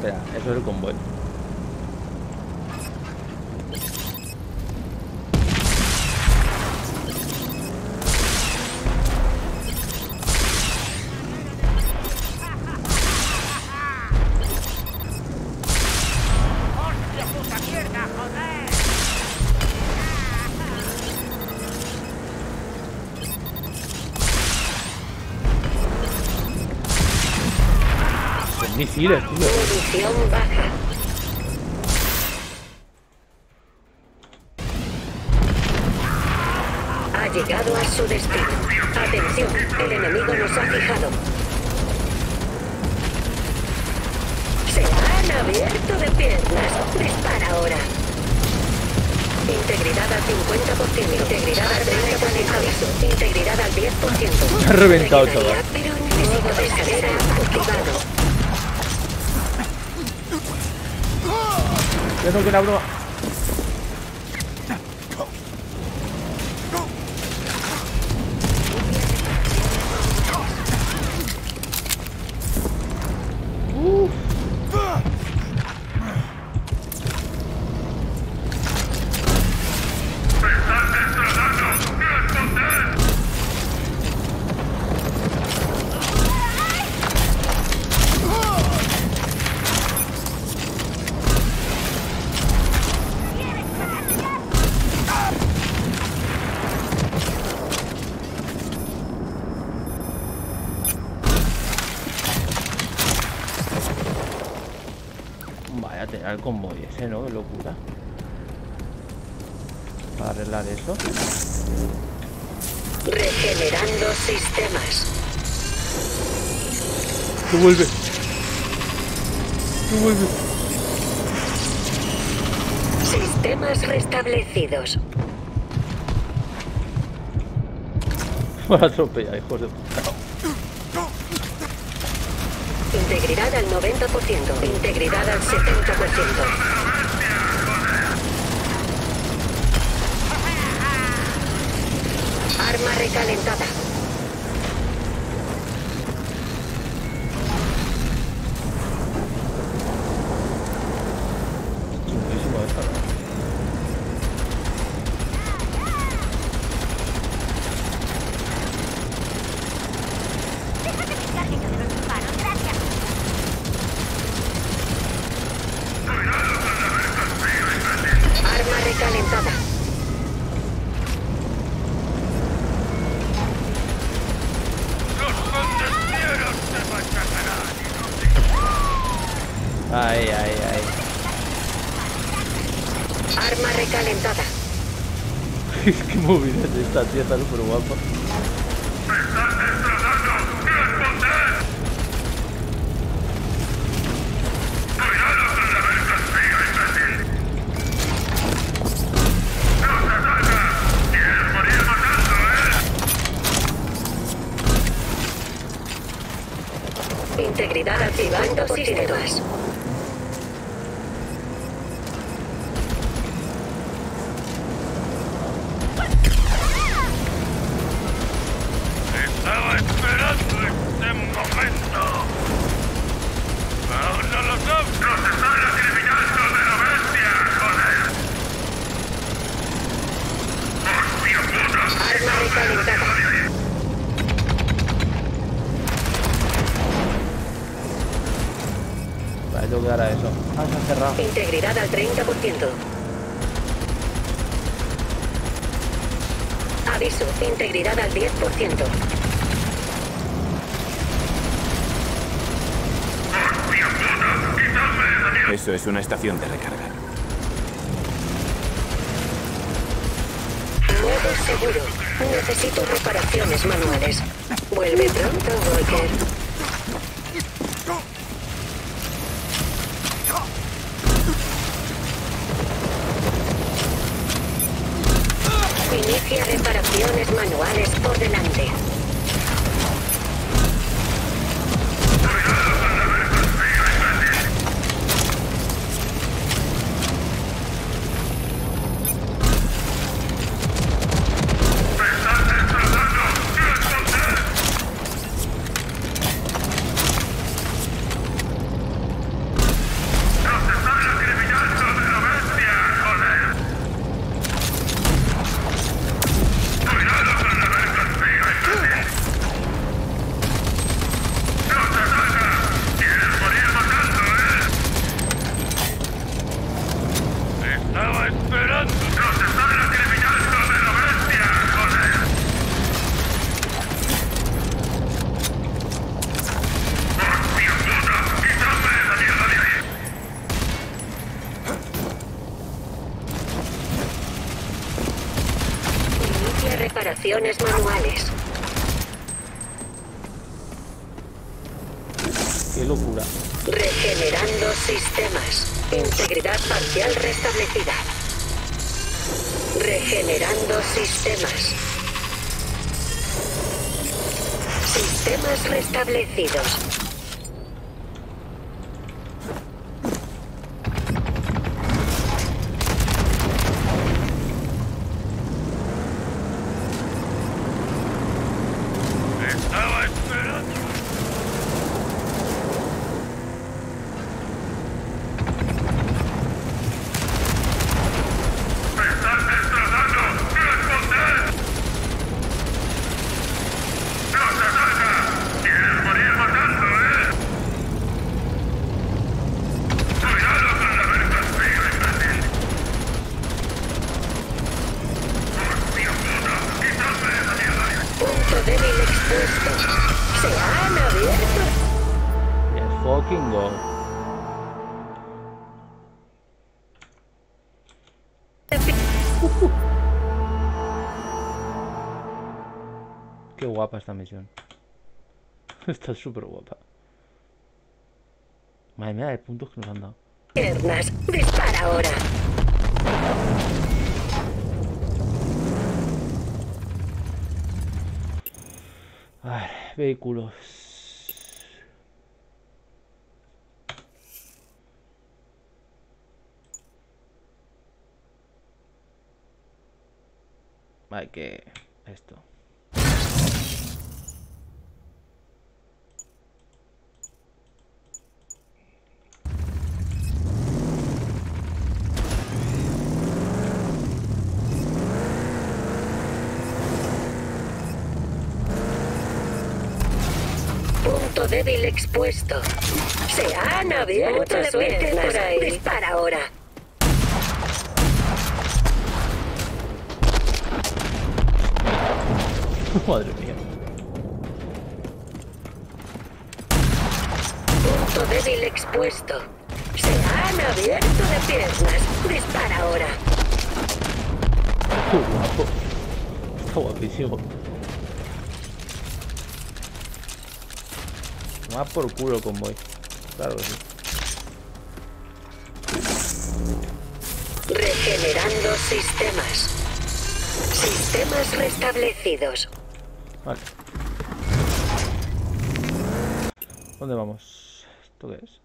Espera, eso es el convoy. Misiles, tío. Ha llegado a su destino. Atención, el enemigo nos ha fijado. Se han abierto de piernas. Dispara ahora. Integridad al 50%. Integridad al 30%. Integridad al 10%. Ha reventado todo. Pero necesito de escalera activado. Yo no la broma. Tener el convoy ese, ¿no? Qué locura. Para arreglar eso. Regenerando sistemas. Que vuelve. Que vuelve. Sistemas restablecidos. Me ha atropellado, hijos de puta. Integridad al 90%. Integridad al 70%. Arma recalentada. Ay, ay, ay. Arma recalentada. Qué movida es esta tía, está súper guapa. Integridad activando sistemas. Vale, tengo que dar a eso. Ah, se ha cerrado. Integridad al 30%. Aviso, integridad al 10%. Eso es una estación de recarga. Modo seguro. Necesito reparaciones manuales. Vuelve pronto, Walker. Inicia reparaciones manuales por delante. Reparaciones manuales. Qué locura. Regenerando sistemas. Integridad parcial restablecida. Regenerando sistemas. Sistemas restablecidos. Давай! Qué guapa esta misión. Está súper guapa. Madre mía, de puntos que nos han dado. Piernas. Dispara ahora. Ay, vehículos. Hay que... Esto. Punto débil expuesto. Se han abierto de piernas. Dispara ahora. Madre mía. Punto débil expuesto. Se han abierto de piernas. Dispara ahora. Qué guapo. Está guapísimo. Más por culo el convoy. Claro que sí. Regenerando sistemas. Sistemas restablecidos. Vale. ¿Dónde vamos? ¿Esto qué es?